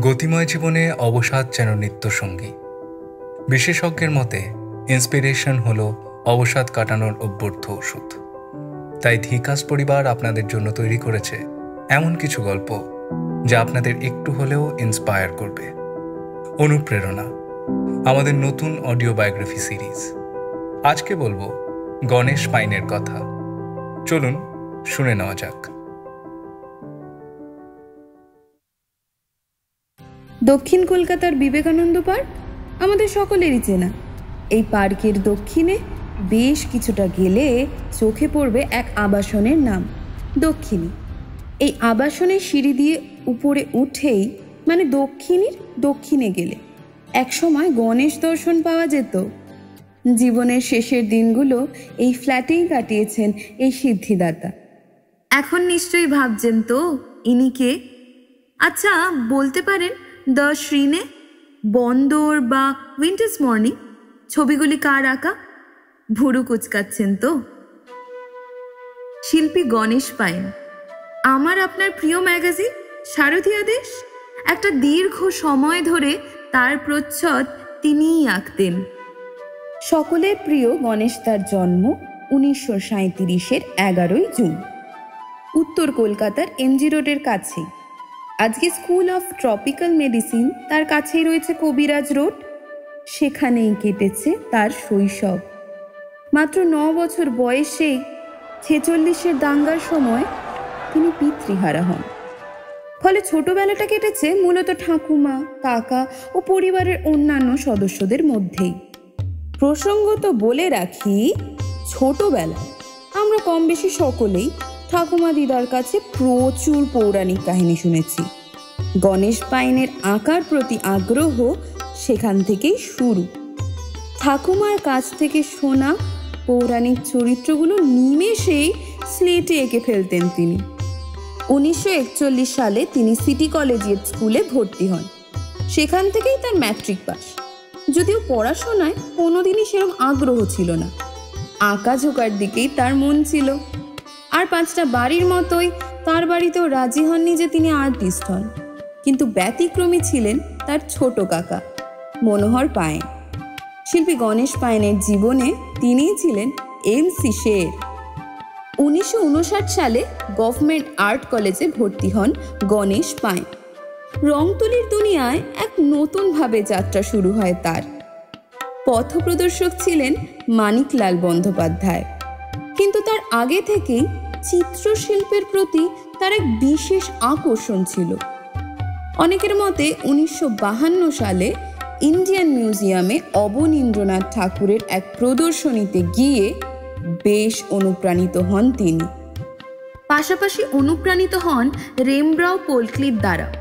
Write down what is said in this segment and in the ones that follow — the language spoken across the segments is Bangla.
গতিময় জীবনে অবসাদ যেন নিত্যসঙ্গী। বিশেষজ্ঞের মতে, ইন্সপিরেশন হলো অবসাদ কাটানোর অভ্যর্থ ওষুধ। তাই ধিকাস পরিবার আপনাদের জন্য তৈরি করেছে এমন কিছু গল্প যা আপনাদের একটু হলেও ইন্সপায়ার করবে। অনুপ্রেরণা, আমাদের নতুন অডিও বায়োগ্রাফি সিরিজ আজকে বলব গণেশ পাইনের কথা। চলুন, শুনে নেওয়া যাক। দক্ষিণ কলকাতার বিবেকানন্দ পার্ক আমাদের সকলেরই চেনা। এই পার্কের দক্ষিণে বেশ কিছুটা গেলে চোখে পড়বে এক আবাসনের নাম, দক্ষিণী। এই আবাসনের সিঁড়ি দিয়ে উপরে উঠেই মানে দক্ষিণীর দক্ষিণে গেলে একসময় গণেশ দর্শন পাওয়া যেত। জীবনের শেষের দিনগুলো এই ফ্ল্যাটেই কাটিয়েছেন এই সিদ্ধিদাতা। এখন নিশ্চয়ই ভাবছেন তো, ইনি কে? আচ্ছা বলতে পারেন দ্য শ্রীনে, বন্দর বা উইন্টার্স মর্নিং ছবিগুলি কার আঁকা? ভুরু কুচকাচ্ছেন তো? শিল্পী গণেশ পাইন আমার আপনার প্রিয় ম্যাগাজিন শারদীয়া দেশ? একটা দীর্ঘ সময় ধরে তার প্রচ্ছদ তিনিই আঁকতেন। সকলের প্রিয় গণেশ তার জন্ম উনিশশো সাঁত্রিশের এগারোই জুন। উত্তর কলকাতার এমজি রোডের কাছেই আজকে স্কুল অফ ট্রপিক্যাল মেডিসিন তার কাছেই রয়েছে কবিরাজ রোড। সেখানেই কেটেছে তার শৈশব। মাত্র ন বছর বয়সেই ছেচল্লিশের দাঙ্গার সময় তিনি পিতৃহারা হন। ফলে ছোটবেলাটা কেটেছে মূলত ঠাকুমা, কাকা ও পরিবারের অন্যান্য সদস্যদের মধ্যেই। প্রসঙ্গত বলে রাখি, ছোটবেলায় আমরা কম বেশি সকলেই ঠাকুমা দিদার কাছে প্রচুর পৌরাণিক কাহিনী শুনেছি। গণেশ পাইনের আঁকার প্রতি আগ্রহ সেখান থেকেই শুরু। ঠাকুমার কাছ থেকে শোনা পৌরাণিক চরিত্রগুলো নিমেষেই স্লেটে এঁকে ফেলতেন তিনি। উনিশশো একচল্লিশ সালে তিনি সিটি কলেজিয়েট স্কুলে ভর্তি হন। সেখান থেকেই তার ম্যাট্রিক পাস। যদিও পড়াশোনায় কোনোদিনই সেরকম আগ্রহ ছিল না। আঁকা ঝোঁকার দিকেই তার মন ছিল। আর পাঁচটা বাড়ির মতোই তার বাড়িতেও রাজি হননি যে তিনি আর্টিস্ট হন। কিন্তু ব্যতিক্রমী ছিলেন তার ছোট কাকা, মনোহর পায়েন। শিল্পী গণেশ পায়েনের জীবনে তিনিই ছিলেন এমসি শের। উনিশশো উনষাট সালে গভর্নমেন্ট আর্ট কলেজে ভর্তি হন গণেশ পায়েন। রংতুলির দুনিয়ায় এক নতুনভাবে যাত্রা শুরু হয় তার। পথপ্রদর্শক ছিলেন মানিকলাল বন্দ্যোপাধ্যায়। কিন্তু তার আগে থেকেই চিত্রশিল্পের প্রতি তার এক বিশেষ আকর্ষণ ছিল। অনেকের মতে উনিশশো সালে ইন্ডিয়ান মিউজিয়ামে অবনীন্দ্রনাথ ঠাকুরের এক প্রদর্শনীতে গিয়ে বেশ অনুপ্রাণিত হন তিনি। পাশাপাশি অনুপ্রাণিত হন রেমব্রাও পোলক্লিপ দ্বারা।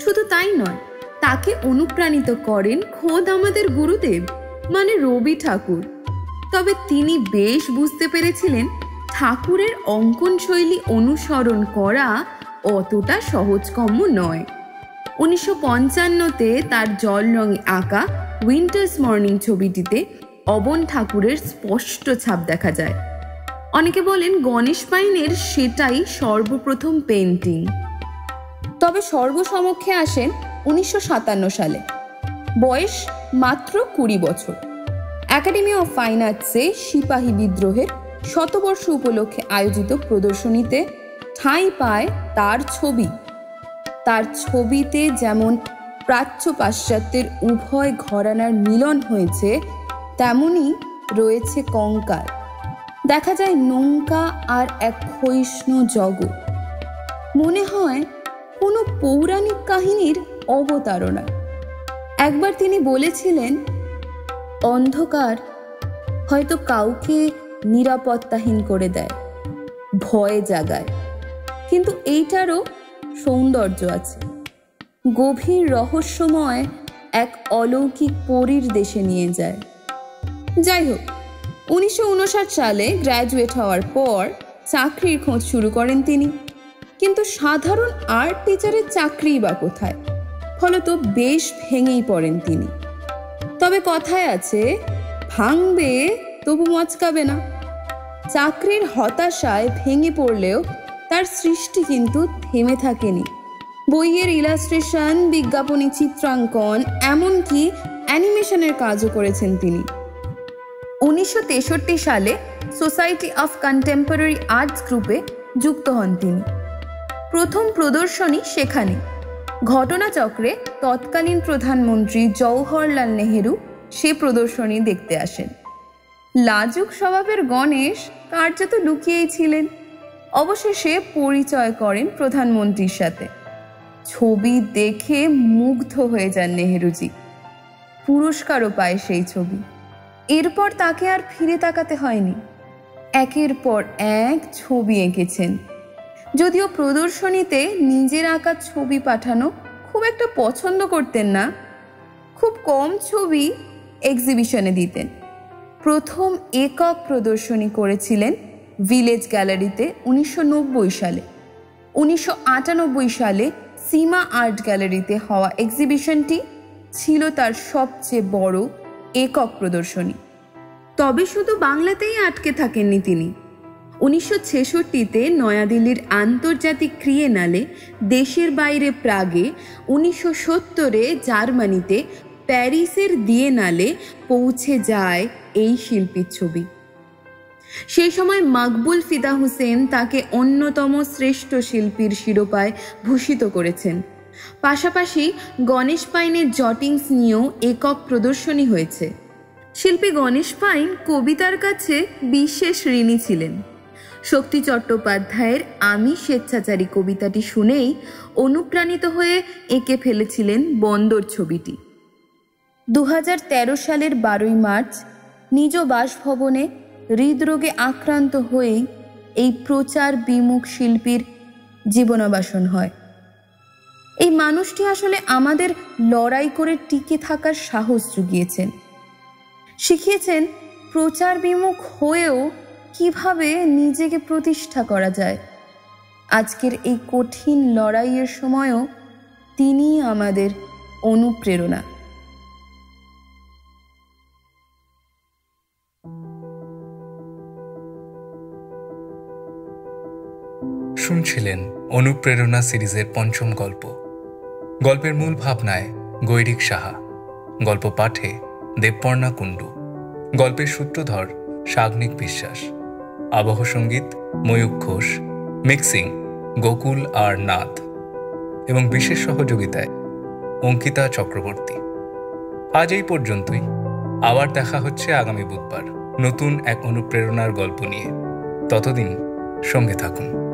শুধু তাই নয়, তাকে অনুপ্রাণিত করেন খোদ আমাদের গুরুদেব মানে রবি ঠাকুর। তবে তিনি বেশ বুঝতে পেরেছিলেন, ঠাকুরের অঙ্কন শৈলী অনুসরণ করা অতটা সহজকম্য নয়। উনিশশো পঞ্চান্নতে তার জল রঙে আঁকা উইন্টার্স মর্নিং ছবিটিতে অবন ঠাকুরের স্পষ্ট ছাপ দেখা যায়। অনেকে বলেন গণেশ পাইনের সেটাই সর্বপ্রথম পেন্টিং তবে সর্বসমক্ষে আসেন উনিশশো সাতান্ন সালে। বয়স মাত্র কুড়ি বছর। একাডেমি অফ ফাইন আর্টসে সিপাহী বিদ্রোহের শতবর্ষ উপলক্ষে আয়োজিত প্রদর্শনীতে ঠাঁই পায় তার ছবি। তার ছবিতে যেমন প্রাচ্য পাশ্চাত্যের উভয় ঘরানার মিলন হয়েছে, তেমনি রয়েছে কঙ্কাল। দেখা যায় নৌকা আর এক ক্ষয়িষ্ণু জগৎ। মনে হয় কোনো পৌরাণিক কাহিনীর অবতারণা। একবার তিনি বলেছিলেন অন্ধকার হয়তো কাউকে নিরাপত্তাহীন করে দেয়, ভয়ে জাগায়। কিন্তু এইটারও সৌন্দর্য আছে। গভীর রহস্যময় এক অলৌকিক পরীর দেশে নিয়ে যায়। যাই হোক, উনিশশো উনষাট সালে গ্র্যাজুয়েট হওয়ার পর চাকরির খোঁজ শুরু করেন তিনি। কিন্তু সাধারণ আর্ট টিচারের চাকরিই বা কোথায়? ফলত বেশ ভেঙেই পড়েন তিনি। তবে কথায় আছে, ভাঙবে তবু মচকাবে না। চাকরির হতাশায় ভেঙে পড়লেও তার সৃষ্টি কিন্তু থেমে থাকেনি। বইয়ের ইলাস্ট্রেশন বিজ্ঞাপনী, চিত্রাঙ্কন, এমনকি অ্যানিমেশনের কাজও করেছেন তিনি। উনিশশো তেষট্টি সালে সোসাইটি অফ কন্টেম্পোরারি আর্টস গ্রুপে যুক্ত হন তিনি। প্রথম প্রদর্শনী সেখানে। ঘটনাচক্রে তৎকালীন প্রধানমন্ত্রী জওহরলাল নেহেরু সে প্রদর্শনী দেখতে আসেন। লাজুক স্বভাবের গণেশ কার্যত লুকিয়েই ছিলেন। অবশেষে পরিচয় করেন প্রধানমন্ত্রীর সাথে। ছবি দেখে মুগ্ধ হয়ে যান নেহেরুজি। পুরস্কারও পায় সেই ছবি। এরপর তাকে আর ফিরে তাকাতে হয়নি। একের পর এক ছবি এঁকেছেন যদিও প্রদর্শনীতে নিজের আঁকা ছবি পাঠানো খুব একটা পছন্দ করতেন না, খুব কম ছবি এক্সিবিশনে দিতেন। প্রথম একক প্রদর্শনী করেছিলেন ভিলেজ গ্যালারিতে উনিশশো নব্বই সালে। উনিশশো আটানব্বই সালে সীমা আর্ট গ্যালারিতে হওয়া এক্সিবিশনটি ছিল তার সবচেয়ে বড় একক প্রদর্শনী। তবে শুধু বাংলাতেই আটকে থাকেননি তিনি। উনিশশো ছেষট্টিতে নয়াদিল্লির আন্তর্জাতিক ক্রিয়েনালে দেশের বাইরে প্রাগে, উনিশশো সত্তরে জার্মানিতে প্যারিসের দিয়েনালে পৌঁছে যায় এই শিল্পীর ছবি। সেই সময় মাকবুল ফিদা হুসেন তাকে অন্যতম শ্রেষ্ঠ শিল্পীর শিরোপায় ভূষিত করেছেন। পাশাপাশি গণেশ পাইনের জটিংস নিয়েও একক প্রদর্শনী হয়েছে। শিল্পী গণেশ পাইন কবিতার কাছে বিশেষ ঋণী ছিলেন। শক্তি চট্টোপাধ্যায়ের আমি স্বেচ্ছাচারী কবিতাটি শুনেই অনুপ্রাণিত হয়ে এঁকে ফেলেছিলেন বন্দর ছবিটি। দু হাজার তেরো সালের বারোই মার্চ নিজ বাসভবনে হৃদরোগে আক্রান্ত হয়েই এই প্রচার বিমুখ শিল্পীর জীবনাবাসন হয়। এই মানুষটি আসলে আমাদের লড়াই করে টিকে থাকার সাহস জুগিয়েছেন। শিখিয়েছেন প্রচার বিমুখ হয়েও কীভাবে নিজেকে প্রতিষ্ঠা করা যায়? আজকের এই কঠিন লড়াইয়ের সময়ও তিনি আমাদের অনুপ্রেরণা। শুনছিলেন অনুপ্রেরণা সিরিজের পঞ্চম গল্প। গল্পের মূল ভাবনায় গৈরিক সাহা। গল্প পাঠে দেবপর্ণা কুণ্ডু। গল্পের সূত্রধর সাগ্নিক বিশ্বাস। আবহ সংগীত ময়ূক ঘোষ, মিক্সিং, গোকুল আর নাথ এবং বিশেষ সহযোগিতায় অঙ্কিতা চক্রবর্তী। আজ এই পর্যন্তই। আবার দেখা হচ্ছে আগামী বুধবার নতুন এক অনুপ্রেরণার গল্প নিয়ে। ততদিন সঙ্গে থাকুন।